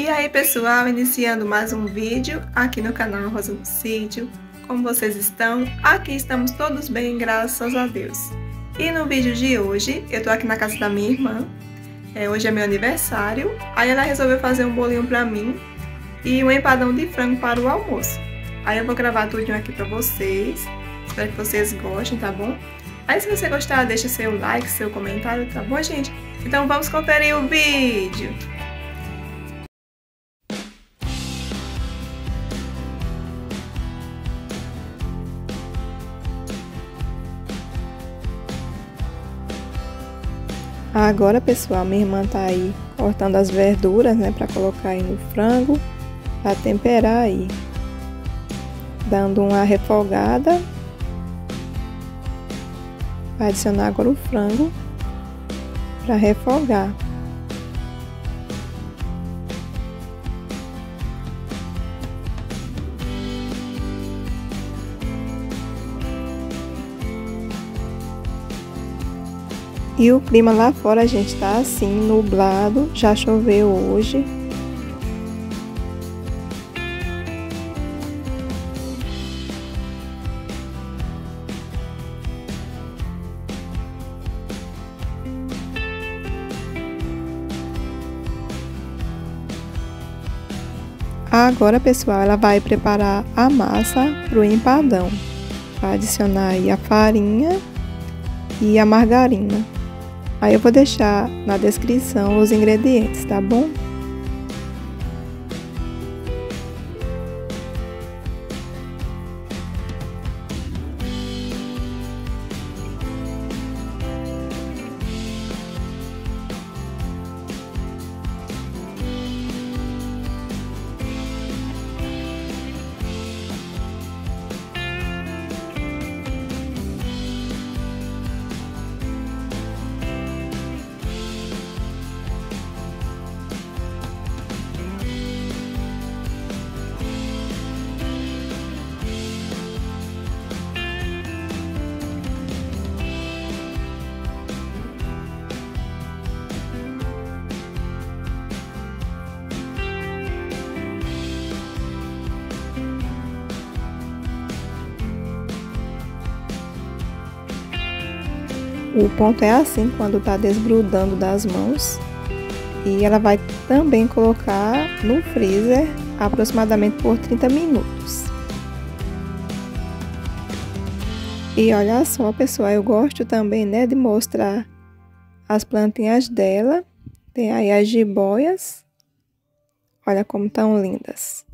E aí pessoal, iniciando mais um vídeo aqui no canal Rosa no Sítio. Como vocês estão? Aqui estamos todos bem, graças a Deus. E no vídeo de hoje, eu tô aqui na casa da minha irmã. É, hoje é meu aniversário. Aí ela resolveu fazer um bolinho pra mim e um empadão de frango para o almoço. Aí eu vou gravar tudinho aqui pra vocês. Espero que vocês gostem, tá bom? Aí se você gostar, deixa seu like, seu comentário, tá bom, gente? Então vamos conferir o vídeo. Agora, pessoal, minha irmã tá aí cortando as verduras, né, para colocar aí no frango, para temperar aí. Dando uma refogada. Vai adicionar agora o frango para refogar. E o clima lá fora, gente, tá assim, nublado, já choveu hoje. Agora, pessoal, ela vai preparar a massa para o empadão. Vai adicionar aí a farinha e a margarina. Aí eu vou deixar na descrição os ingredientes, tá bom? O ponto é assim quando está desgrudando das mãos. E ela vai também colocar no freezer aproximadamente por 30 minutos. E olha só, pessoal, eu gosto também, né, de mostrar as plantinhas dela. Tem aí as jiboias. Olha como estão lindas.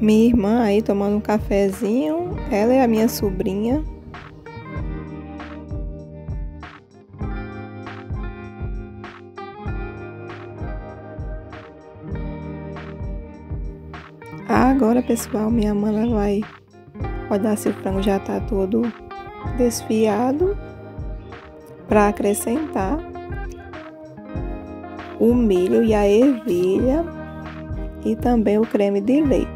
Minha irmã aí tomando um cafezinho, ela é a minha sobrinha. Agora, pessoal, minha mãe vai olhar se o frango já tá todo desfiado para acrescentar o milho e a ervilha e também o creme de leite.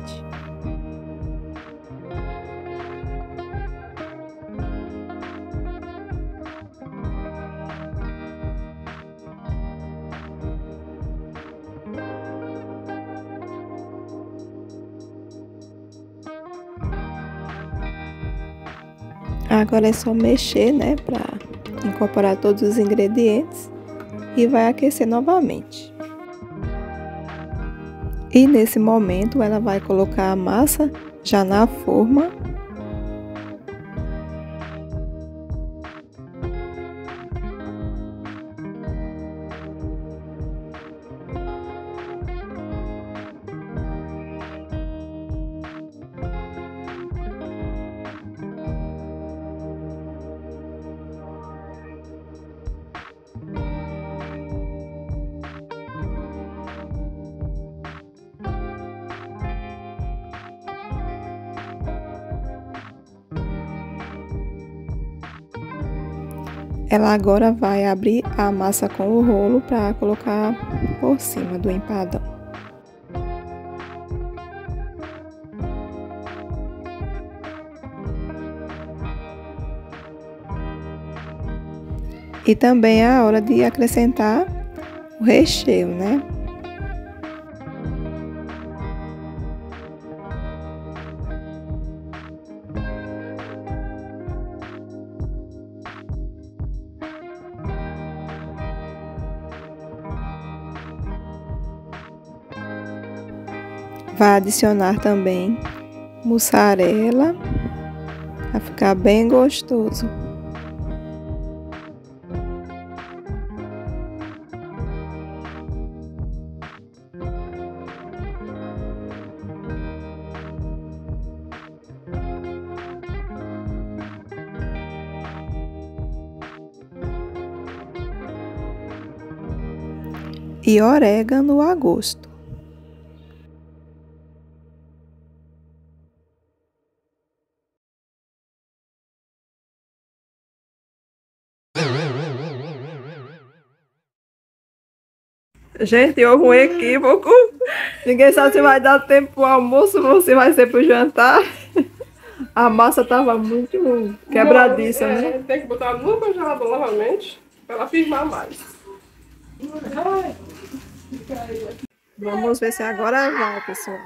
Agora é só mexer, né, para incorporar todos os ingredientes e vai aquecer novamente. E nesse momento ela vai colocar a massa já na forma Ela agora vai abrir a massa com o rolo para colocar por cima do empadão. E também é a hora de acrescentar o recheio, né? Vai adicionar também mussarela para ficar bem gostoso. E orégano a gosto. Gente, houve um equívoco. Ninguém sabe se vai dar tempo pro almoço ou se vai ser pro jantar. A massa tava muito quebradiça, Não, né? é, Tem que botar no congelador novamente para ela firmar mais. Vamos ver se agora vai, pessoal.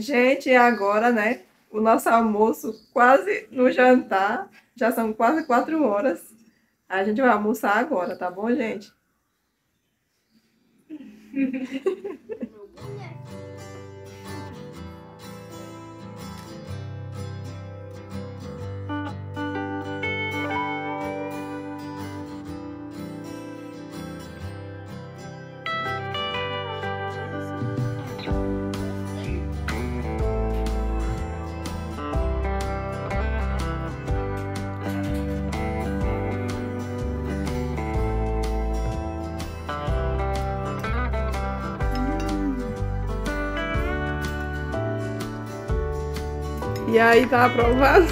Gente, agora, né? O nosso almoço quase no jantar. Já são quase quatro horas. A gente vai almoçar agora, tá bom, gente? E aí, tá aprovado?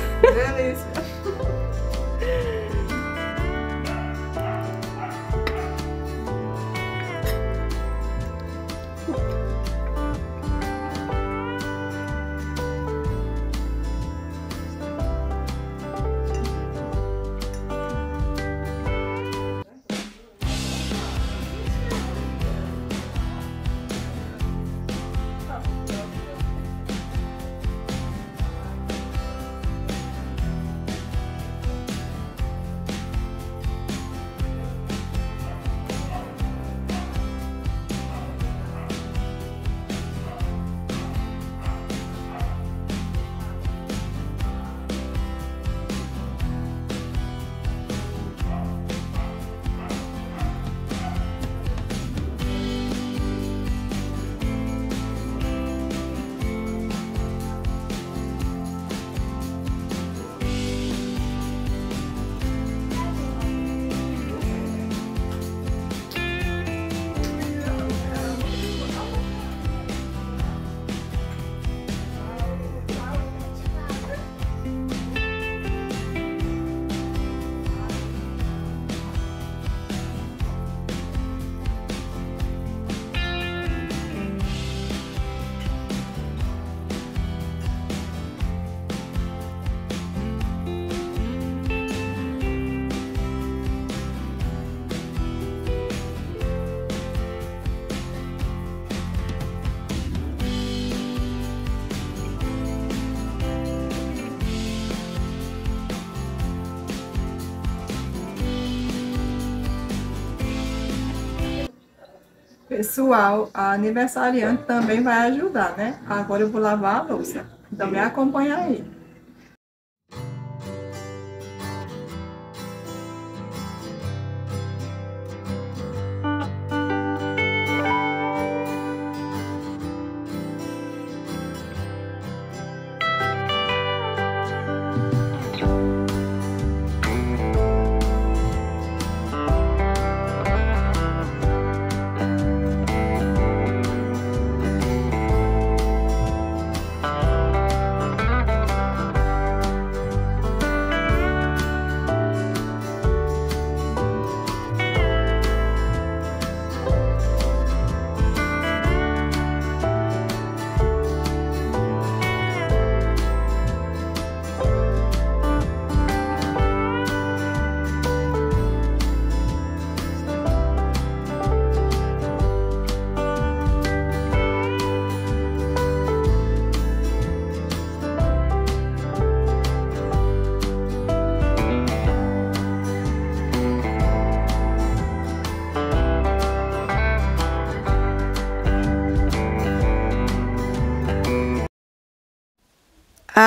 Pessoal, a aniversariante também vai ajudar, né? Agora eu vou lavar a louça. Então me acompanha aí.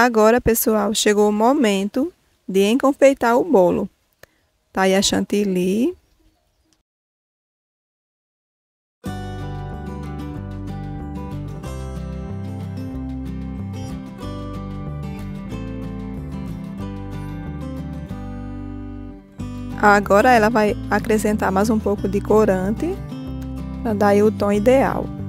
Agora, pessoal, chegou o momento de enconfeitar o bolo. Tá aí a chantilly. Agora ela vai acrescentar mais um pouco de corante para dar o tom ideal.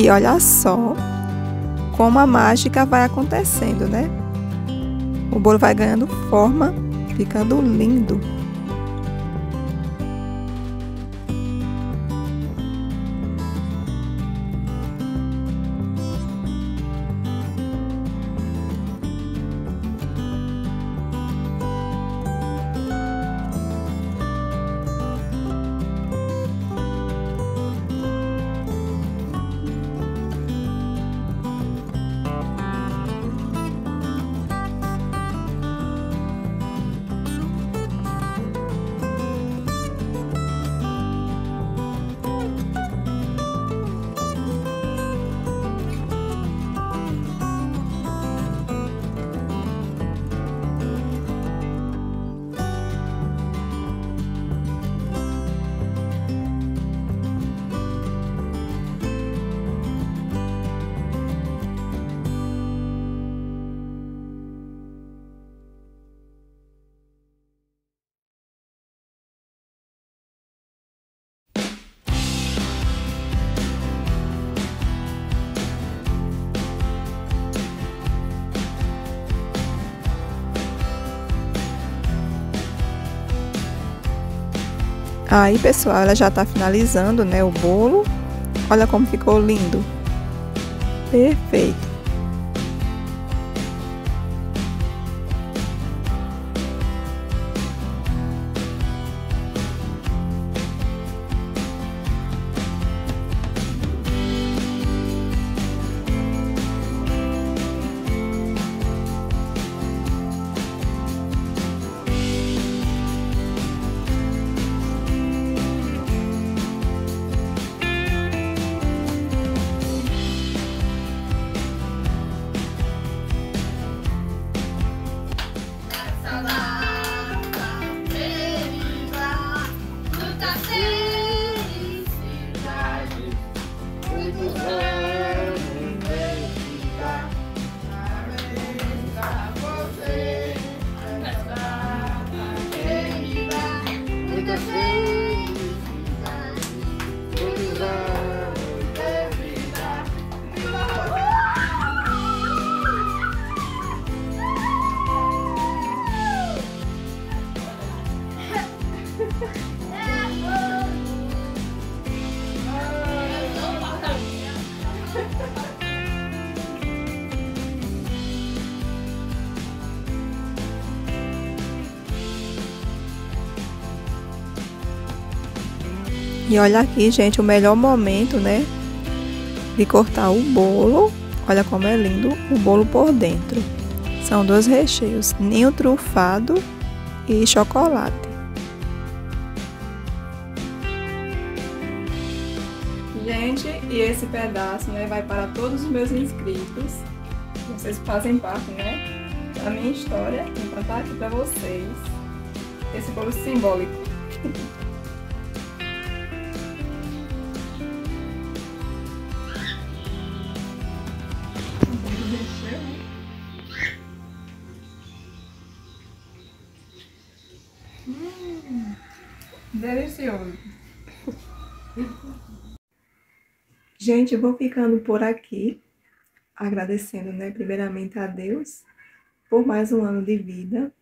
E olha só como a mágica vai acontecendo, né? O bolo vai ganhando forma, ficando lindo. Aí, pessoal, ela já tá finalizando, né, o bolo. Olha como ficou lindo. Perfeito. E olha aqui, gente, o melhor momento, né? De cortar o bolo. Olha como é lindo o bolo por dentro. São dois recheios, ninho trufado e chocolate. Gente, e esse pedaço né, vai para todos os meus inscritos. Vocês fazem parte né, da minha história. Então tá aqui para vocês esse bolo simbólico. Hum, delicioso. Gente, vou ficando por aqui, agradecendo, né, primeiramente a Deus por mais um ano de vida,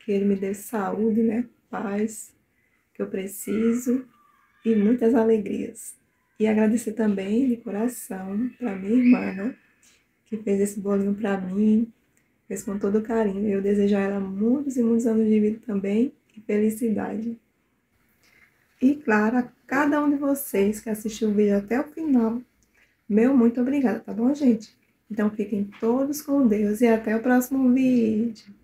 que Ele me dê saúde, né, paz, que eu preciso e muitas alegrias. E agradecer também de coração para minha irmã, né, que fez esse bolinho para mim, fez com todo carinho. Eu desejo a ela muitos e muitos anos de vida também e felicidade. E claro, a cada um de vocês que assistiu o vídeo até o final, meu muito obrigada, tá bom, gente? Então fiquem todos com Deus e até o próximo vídeo.